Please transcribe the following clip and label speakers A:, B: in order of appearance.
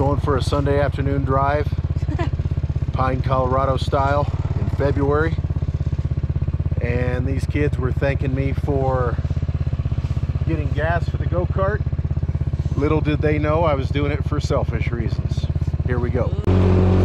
A: going for a Sunday afternoon drive, Pine, Colorado style in February. And these kids were thanking me for getting gas for the go-kart. Little did they know I was doing it for selfish reasons. Here we go.